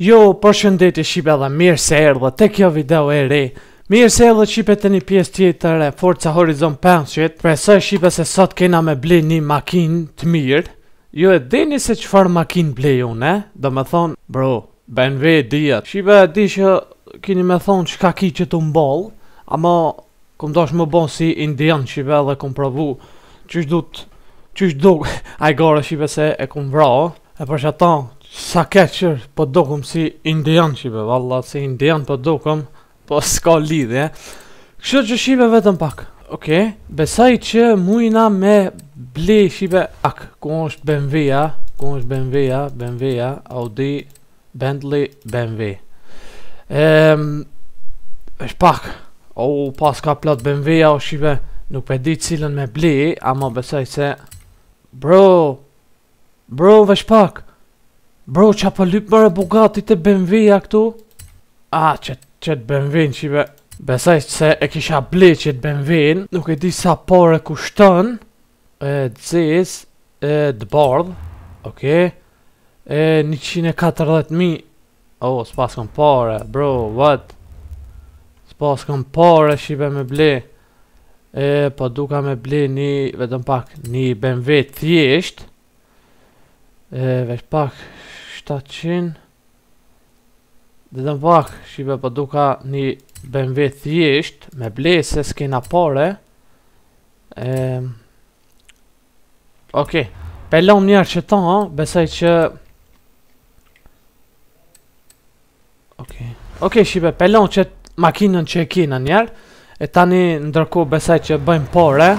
Yo përshëndetje shqipe dhe mirë se erdhët te kjo video e re Mirë se erdhët shqipe te një pjesë tjetër e Forza Horizon 5 Shpresoj shqipe se sot kena me ble një makinë të mirë Ju e dini se çfarë makinë blej unë e? Do me thonë bro BMW-n e dijtë Shqipe e di që kini me thonë çka ki qetu mboll Ama Kom dash më bon si indian shqipe dhe kom provu qysh dut qysh duk ai gara shqipe se e kom vra e për shata sa keq që po dukum si indian shqipe valla si indian po dukum po s'ka lidhje kështu që shqipe vetëm pak ok besoj që mujna me ble shqipe ok ku është BMW-ja ku është BMW-ja BMW-ja Audi Bentley BMW Ehm veç pak O paska plot BMW-ja o shqipe Nuk pe di cilën me ble Ama besoj se Bro Bro veç pak Bro qa po lyp more Bugatti të BMW-ja këtu A qet qet BMW-n shqipe Besoj se e kisha ble qet BMW-n Nuk e di sa pare kushton E zez, e të bardhë, oke, e 140.000, o, oh, s'paskom pare, bro, what, s'paskom pare, shqipe me ble, e, po dojka me ble një, vetëm pak, një BMW të thjeshtë, e, veç pak, 700, vetëm pak, shqipe po dojka një BMW të thjeshtë, me ble, se s'kena pare, Ehm. Okej. Pe lom një herë qeta, besoj që Okej. Okej, shqipe, pe lom qet makinën që e kena njerë E tani ndërkohë besoj që bëjmë pare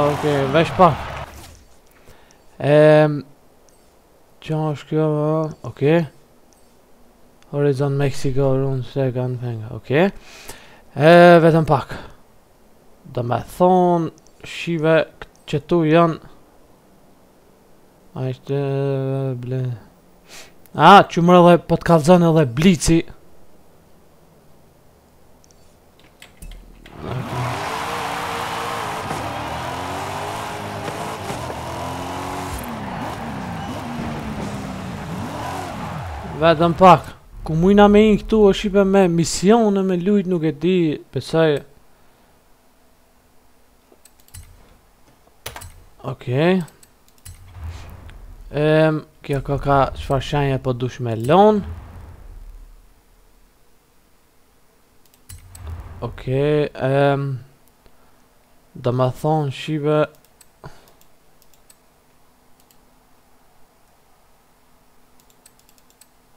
Okej, veç pak Ehm Qa është kjo bro? Oke Horizon Mexico Run se kanë penga Oke E vetëm pak Do me thonë Shqipe qetu janë A ishte ble A që mërë dhe po të kallzon edhe blici Vetëm pak Ku mujna me hi këtu o shqipe me misione me lujt nuk e di Besoj Okej Ehm Kjo ka ka çfarë shenje po dush me lon Okej, ehm... Domethënë shqipe...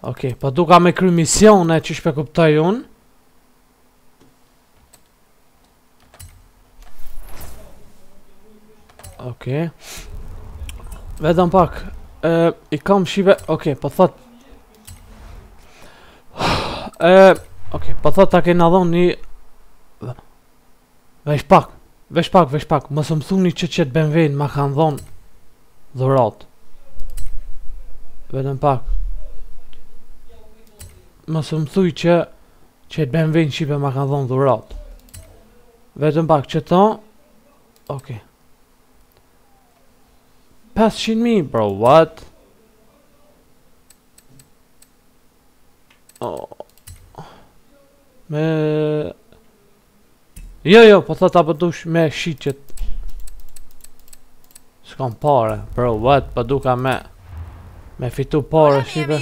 Okej, po u dashka me kry misione që ç'pe kuptoj unë. Ok Vetëm pak e, I kam shqipe Ok, po thot e, Ok, po thot ta kena dhon një Veç pak Veç pak, veç pak Mos më thuni që qët BMW-n ma kanë dhon Dhuratë Vetëm pak Mos më thuj që Qët BMW-n shqipe ma kanë dhënë dhuratë Vetëm pak që ta Ok 500.000 bro what oh. Me Jo jo po thot a po dush me shit S'kam pare bro what po u dashka me Me fitu pare shqipe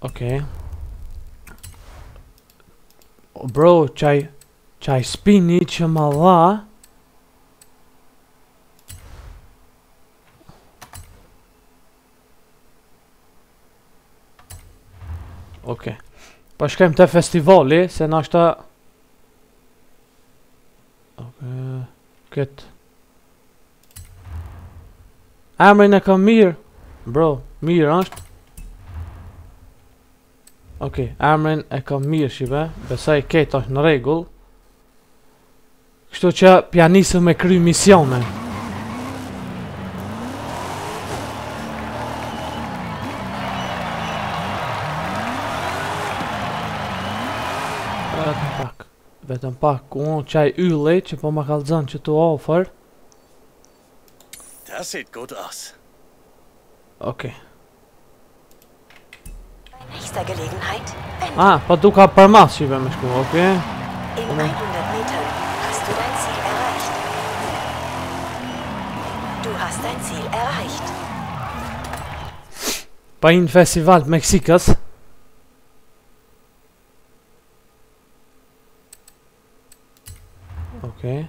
Okej. Okay. Bro, qaj... Qaj spini që ma dha... Okej. Okay. Po shkojmë te festivali, se nashta Okej. Okay. Kët. Emrin e kam mirë Bro, mirë është Ok, emrin e kam mirë shqipe Besoj këtë është në rregull Kështu që po ia nisi me kry misione Vetëm pak Vetëm pak Ku o qaj ylli që po më kallxon që t'u ofru That's it, go to us. Okay. Ah, po u dashka përmas shqipe me shku, ok? Po hin në festival të Meksikës Okej. Okay.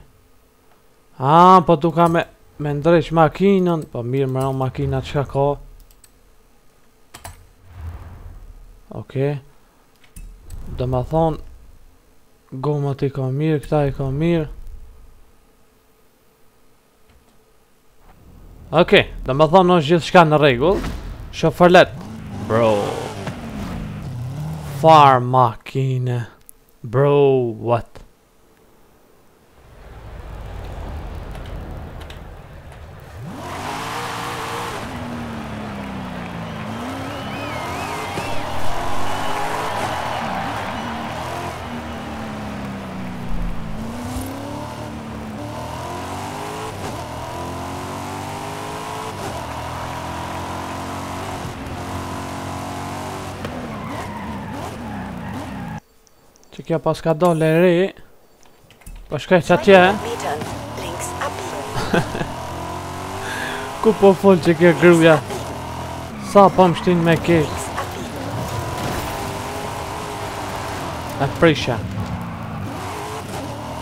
Ah, po u dashka me me ndreq makinën, po mirë more makina çka ka. Okej. Okay. Domethon gomat i ka mirë, këta i ka mirë. Ok, domethënë është gjithçka në regull Shoferat Bro Far makine Bro, what? Qe kjo paska dalë e re Po shkoj qe atje Ku po fol qe kjo gruja Sa po më shtin me kesh E prisha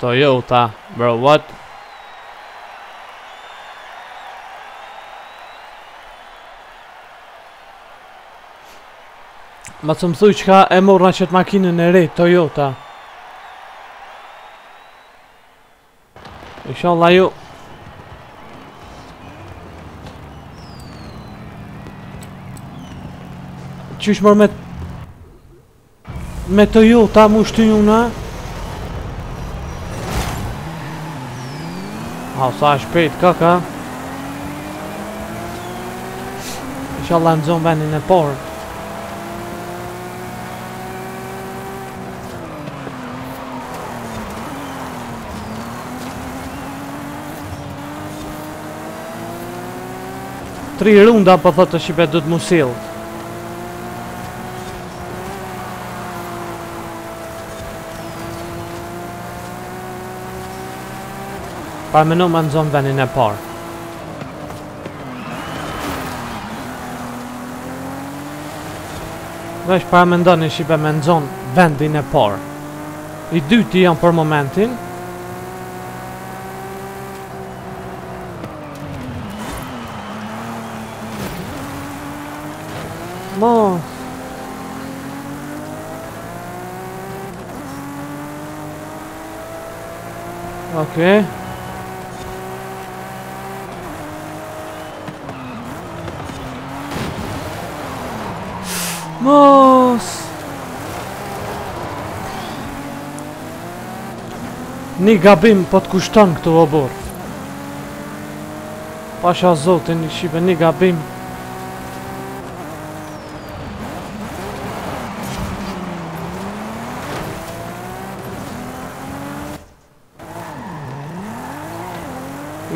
Toyota, bro, what? Mos më thuj çka e morra qët makinën e re, Toyota. Inshallah ju. Qysh more me... Me Toyota m'u shty unë A sa shpejt kaka Inshallah nxon vendin e parë Tri runda po thotë shqipe do t'u sillë Paramendon me nxon venin e parë. Veç paramendoni shqipe me nxon vendin e parë. I dyti jam për momentin. Mos. Okej. Okay. Mos. Një gabim po të kushton këtu bro. Pasha zotin i shipe një gabim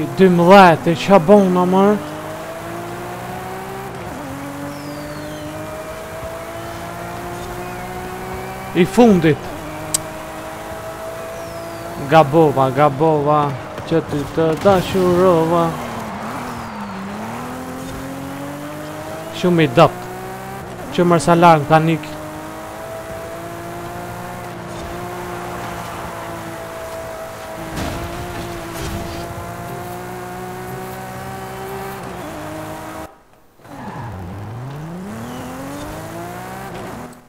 i dyti m'dhet e ça bon numër I fundit Gabova, gabova Që ty të dashurova Shumë i dopt Çe more sa larg m'ka ik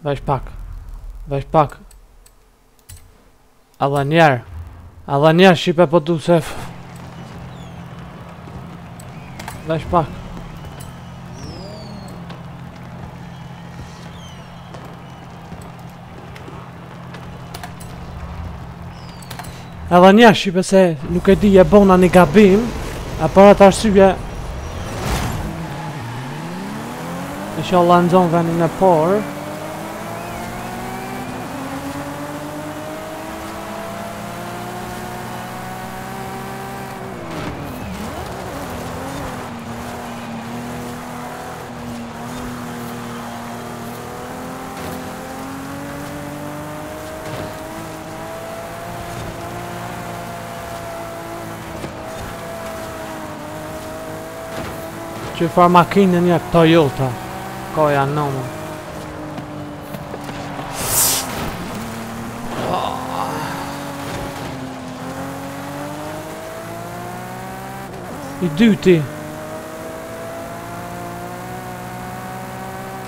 Vesh pak. Vesh pak. Edhe njerë. Edhe njerë shqipe po du se... Vesh pak. Edhe një shqipe se nuk e di e bona një gabim E për atë arsye e ça e ka zonë vendin e parë Që fa makinë një Toyota Ka janë në më I dyti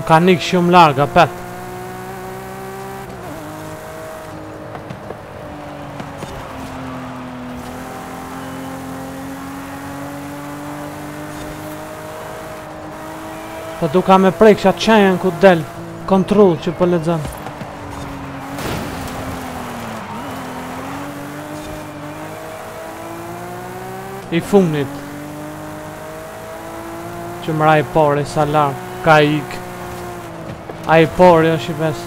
Më ka nikë shumë largë, apet. Po duka me prek qat qenjen ku del Kontrull që po lexon I fundit Çe more i pari sa larg ka ik Ai i pari është i bes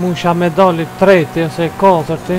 Muj me dal i treti ose i katërti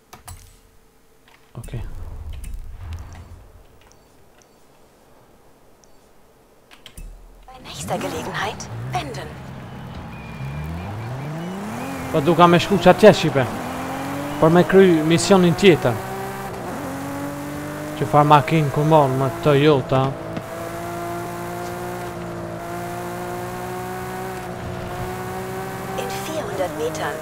Ok. Bei nächster Gelegenheit, wenden. Po du me shku qatje Shqipe Por me kry misionin tjetër Çfar makine ku marr me Toyota In 400 Metern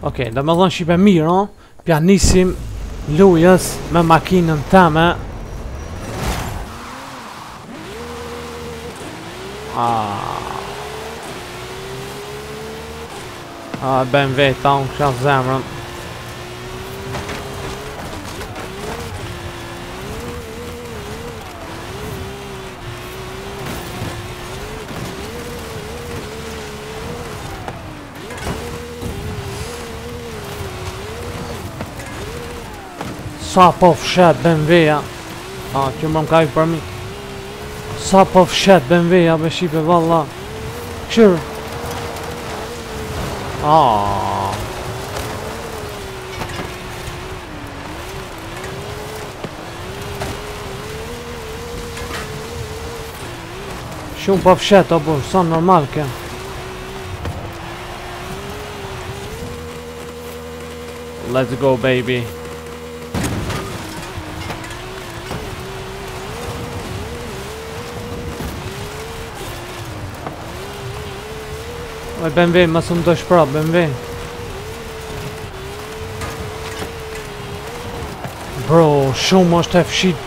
Ok, domethënë shqipe mirë, o? P'ja nisim lujës me makinën teme. A... A, BMW, ta unë ksaj zemrën. Sa po fshet BMW-ja A, kjo më ka përmi Sa po fshet BMW-ja Be Shqipe, valla Kqyr A Shumë po fshet, o burë, s'o normal kjo Let's go baby Oj BMW, ma së mshtë shpra, BMW Bro, shumë është e fshit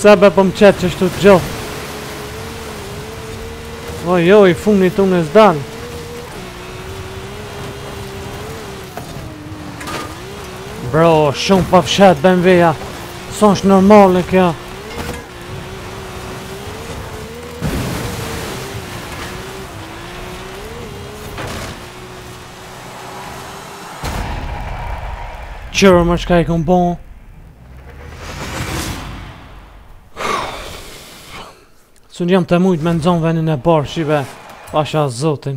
Pse be po më qet qeshtu të gjohë O jo, i fundi të unë e zdanë Bro, shumë po fshet BMW-ja S'osht normale kjo Qyr ma shka i kem bon S'un jam tu mujt me nxon venin e parë shqipe Pasha zotin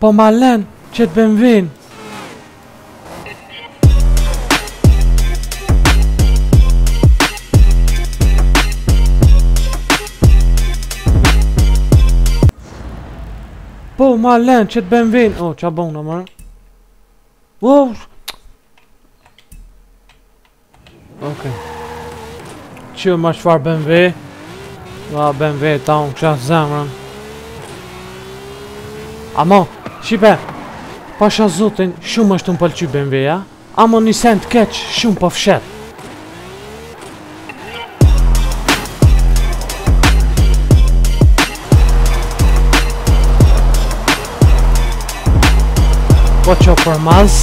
Po ma lën që të bëjmë vin. Po ma lën që të bëjmë vin. O, oh, qa bëmë në mërë? Uff! Ok Qyr ma çfarë BMW Nga BMW ta unë kësha zemrën Amo Shqipe Pasha zotin Shumë është tu m'pëlqy BMW-ja Amo një send keq Shumë po fshet Po që përmas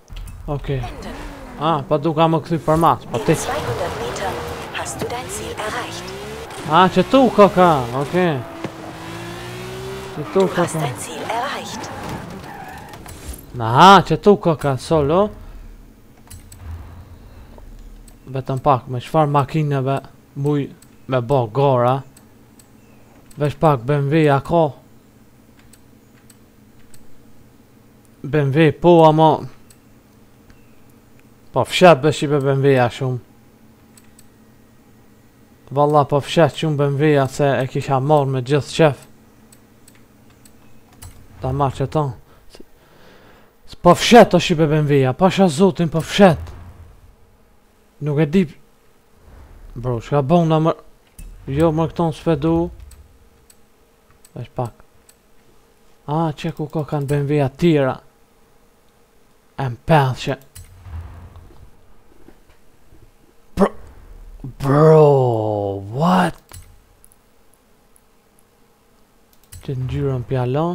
Okej. Okay. Ah, po duka me kthy përmas, qëtu. Ah, qëtu koka, oke. Qëtu koka. Aha, qëtu koka, solo. Vetëm pak, me çfarë makineve, muj me bo gara. Veç pak BMW a ka. BMW po ama Po fshet be shqipe BMW-ja shumë Valla po fshet shumë BMW-ja se e kisha marrë me gjithë qef Ta marr qëta Po fshet o shqipe BMW-ja Pasha zotin po fshet Nuk e di Bro shka bona mër Jo mër këto s'pe du Veç pak. A, qe ku kokan BMW-a tjera. E më pëlqen... Bro... Bro... What? Qit ngjyrën pjalo...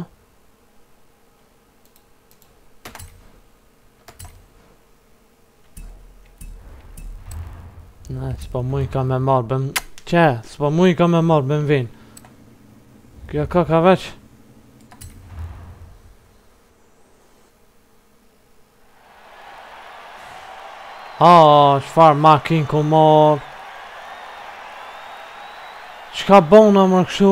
Ne, s'po mujnë ka me marrë bëm... Qe, s'po mujka me marrë BMW-n. Kjo koka veç... Aaaa, çfarë makine kom marrë... Qka bona mër kshu?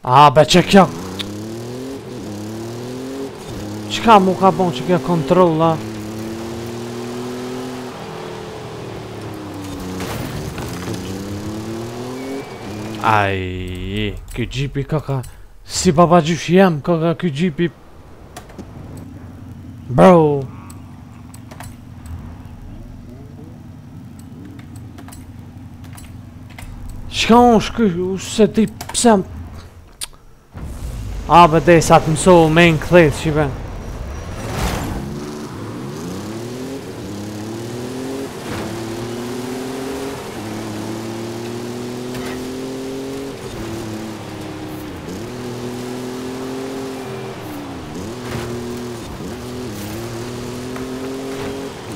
A be që kjo Qka mu ka bon që kjo kontrolla Ajjii Kjo gjipi kaka Si baba gjysh jem kaka kjo gjipi Bro. Shka unë shky, se ti pse më... A, për dhe sa të mësohna me u kthy, që për...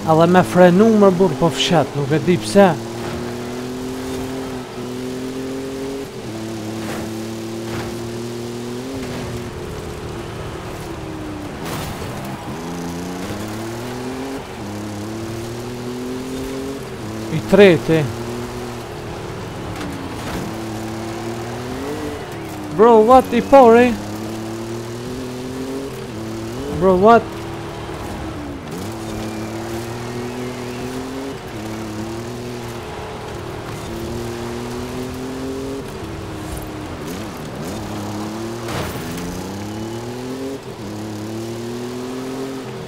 Edhe me frenu bre burrë po rrshet, nuk e di pse. I treti. Bro, what i pare? Bro, what?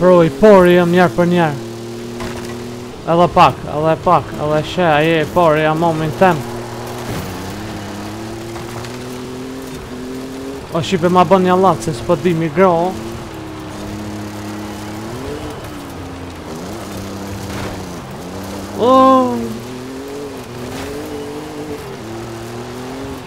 Bro i pari jam njerë për njerë Edhe pak, edhe pak, edhe shë, aje i pari jam nomën tem O shqipe ma bën një lak se s'po di me nga O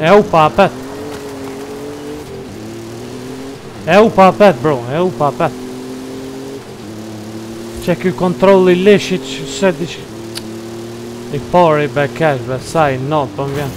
E, u pa apet. E, u pa apet bro, e, u pa apet. Qe ky kontroll i leshit s'e di çka. I pari be cash be saj not po më vjen.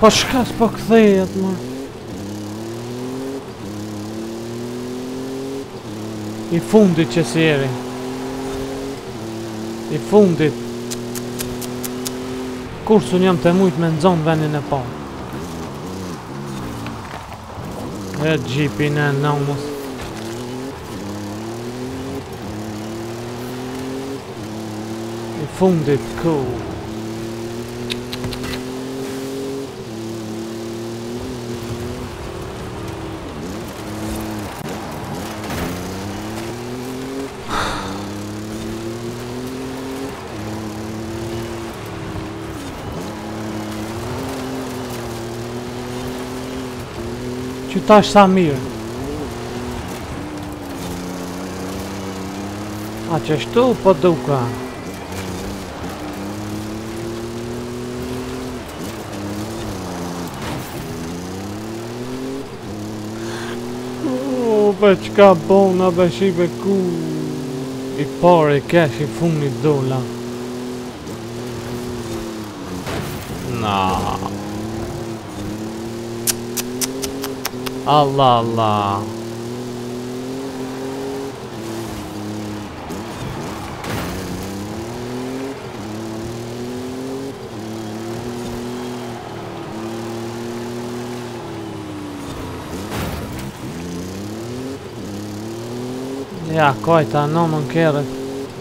Po shka s'po kthehet, mor? I fundit qe si erdhi. I fundit. Kur s'un jam tu mujt me nxon venin e parë. E gjipin e nëmës I fundit këllë Qitash sa mirë. A qështu po duka. O, be çka bona be shqipe ku. I pari kesh i funit dola. Na. Allah Allah. Ja, kojta, no më në kërët.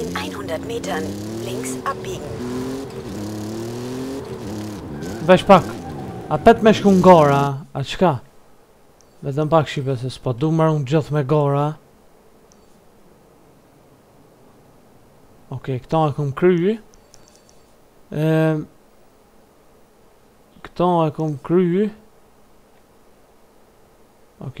In 100 metern links abbiegen. Veç pak. Apet me shku në gara, a çka? Vetëm pak shqipe se s'po du m'u marrë unë gjithë me gara. Okej, këta e kom kry. Ehm... Këta e kom kry Ok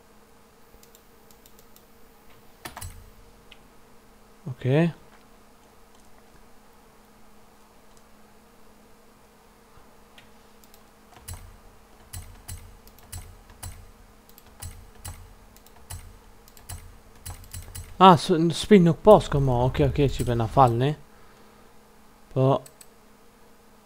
Okej. Okay. Ah, në spin nuk paska ma, oke, oke, që i bena falë, ne? Po...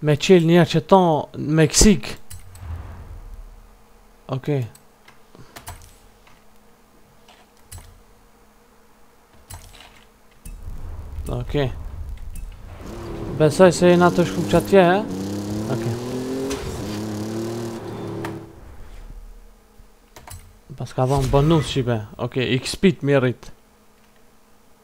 Me çelë njerë qeta në Meksik Okej Okej Besoj se jena tu shku qatje, he? Okej Paska dhon bonus shqipe Okej, okay, XP-t m'i rrit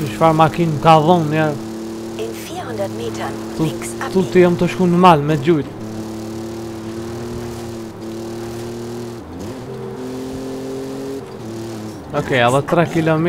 Çfarë makine ka dhon njerë Thu ti jam tu shku në mal me gjujt Ok, edhe 3 km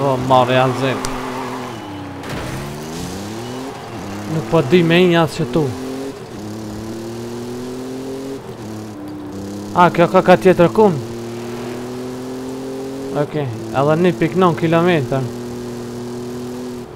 O, marri alzim. Nuk po di me hi as qetu. A, kjo koka tjetërkun? Ok, edhe 1.9 km.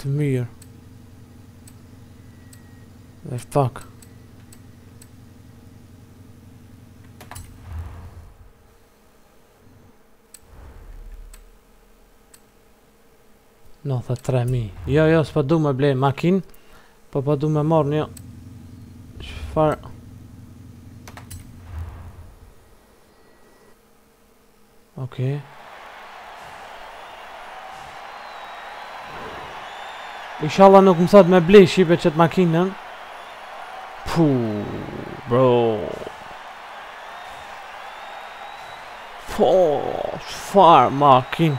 Të mirë. Dhe fuck. Në tre mijë Jo, jo, s'po du me ble makin Po pa po du me marrë një far Ok. Inshallah nuk më thot me ble shqipe qët makinën. Pu, bro. Po, far makine.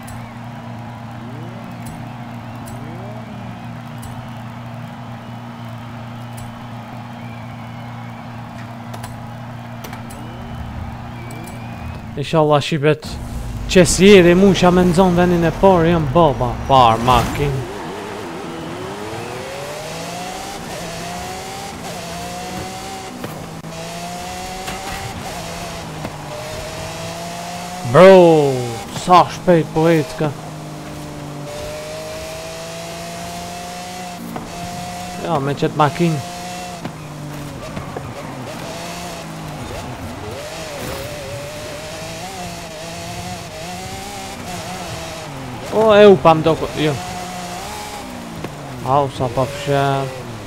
Inshallah shqipe qysh edhe mu isha me nxon venin e parë jam baba far makin Bro, sa shpejt po ecka. Jo, me qëtë makinë. O, e hupa m'doket, jo. Au, s'po shoh.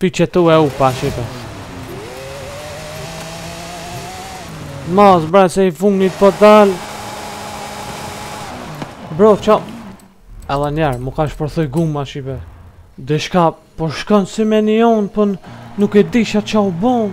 Pi qëtu e hupa shqipe Mas bra se i funit po dal Bro qa Edhe njerë mu ka shpërthy guma shqipe Dhe shka po shkon si me një on po nuk e di qa qa u bon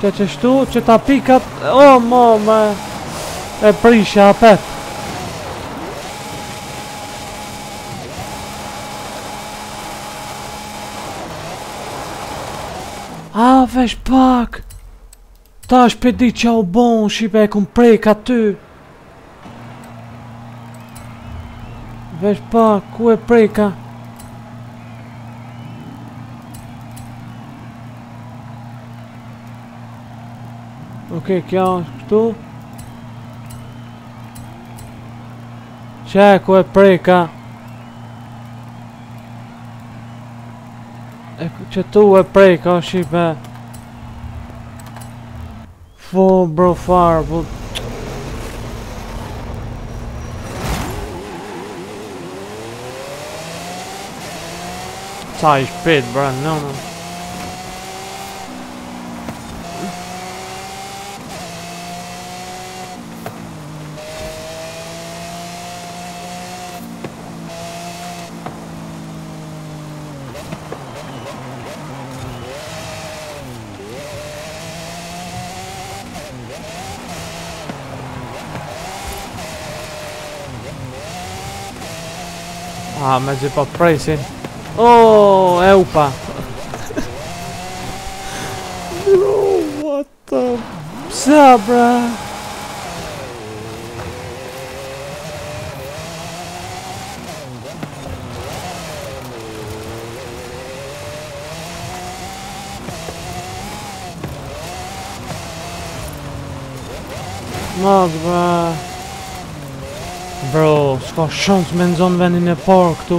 Qe qështu qëta pikat O mo me E prisha apet A vesh pak Tash pe di qa u bon Shqipe e kom prek aty Vesh pak, ku e preka? Ok, kjo është këtu. Qe ku e preka? E qëtu e preka, shqipe? Fu bro çfarë po Sa i shpejt bro në në Ah, me gjithë po presin Oh, opa Bro, what the Pse, bra Mos bra Bro, s'ka shans me nxon vendin e parë këtu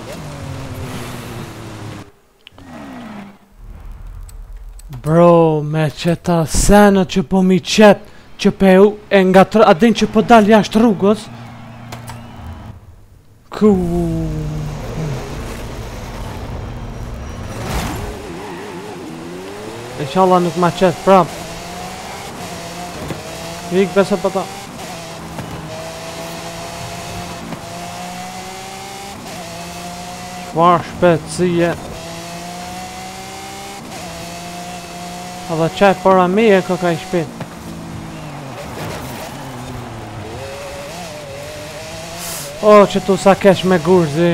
Bro, me qëto sene që po m'i qet Që pe u e nga tërë e din që po dal jashtë rrugës Ku Ishalla nuk ma qet prap Ik besa pa po ta Çfarë shpejtësie! Edhe qaj para meje kaq kaq i shpejt. O, qëtu sa keq me gurzi.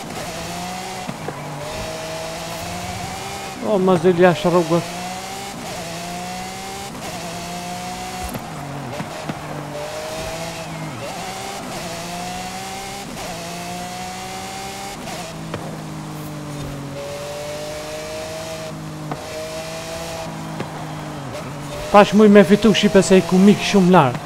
O, mos dil jashtë rrugës. Tash muj me fitu shqipe se i kom ikë shumë larg.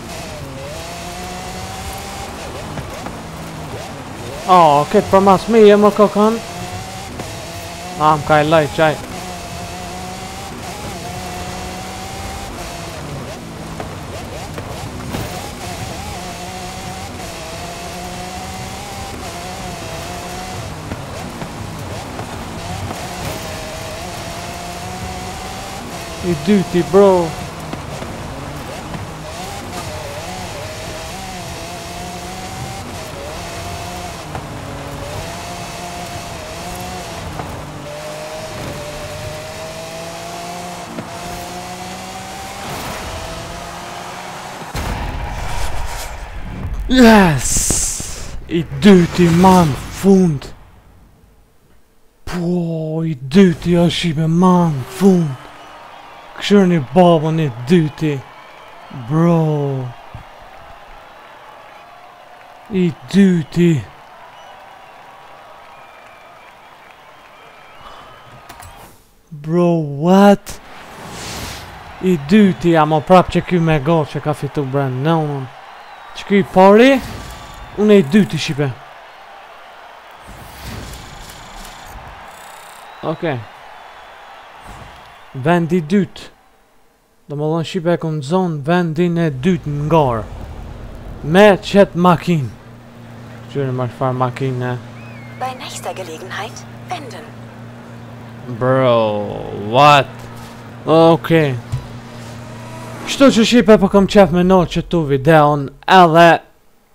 Oh, qeky përmas meje më ka kon Ah, më kaloi qaj I dyti bro Yes! I dyti man fund Po, i dyti është i me manë, fund. Këshërë një baba një dyti. Bro. I dyti. Bro what I dyti ama prap qe ky demek që ka fitu. Bre nanën, qe ky i pari Unë i dyti shqipe Oke Vendi i dytë Domethënë shqipe e kom zon vendin e dytë në garë me qet makinë. Kqyre ma çfarë makine. Bei nächster Gelegenheit wenden. Bro, what? Okej. Okay. Kështu që shqipe po kam qef me nërë qetu videon edhe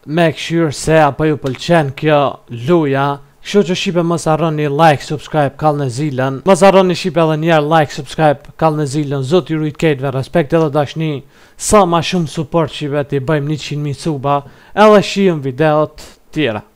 Make sure se a po ju pëlqen kjo loja Kështu që shqipe mos harroni like, subscribe, kallne zilën Mos harroni shqipe edhe njerë like, subscribe, kallne zilën Zoti ju rujt kejtve, respekt edhe dashni Sa ma shumë support shqipe t'i bëjmë 100.000 suba Edhe shihemi videot tjera